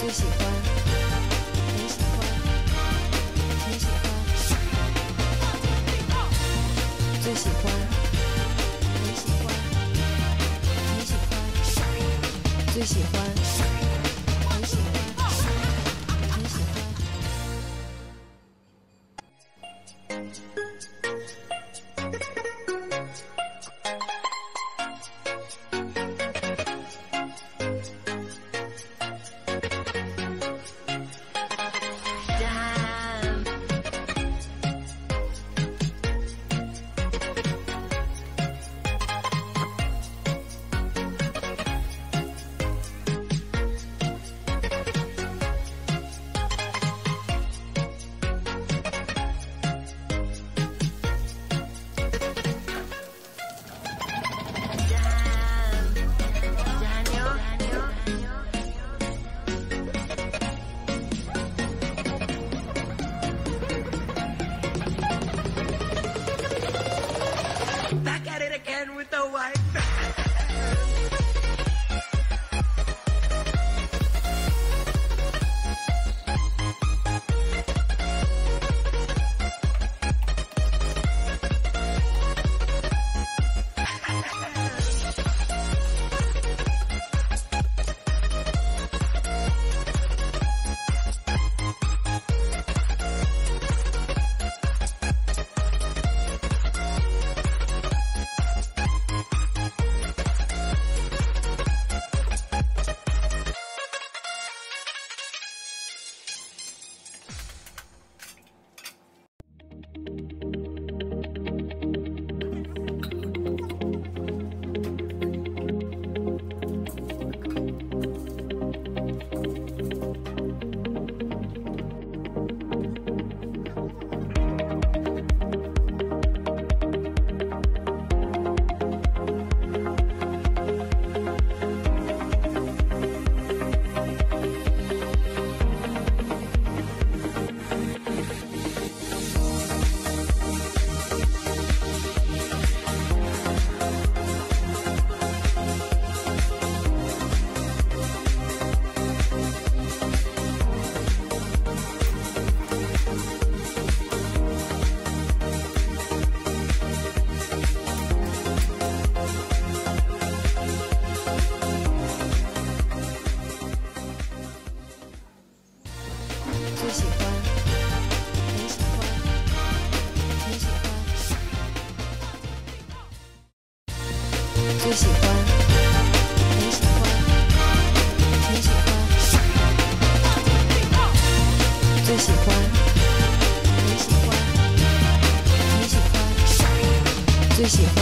最喜欢，很喜欢，挺喜欢，最喜欢，很喜欢，挺喜欢，最喜欢，很喜欢，挺喜欢。最喜欢，很喜欢，挺喜欢，最喜欢，很喜欢，很喜欢，最喜欢，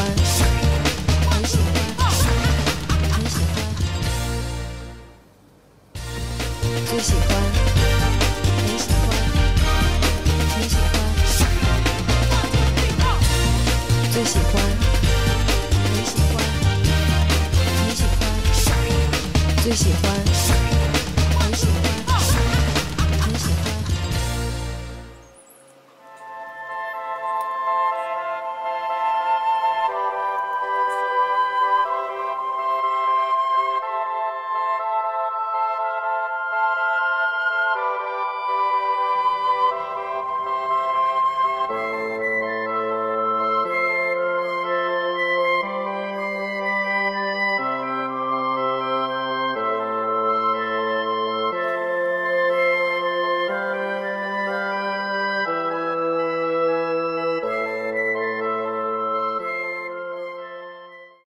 很喜欢，很喜欢，最喜欢，很喜欢，挺喜欢，最，喜欢，最喜欢。